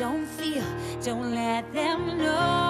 Don't feel, don't let them know.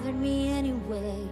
bothered me anyway.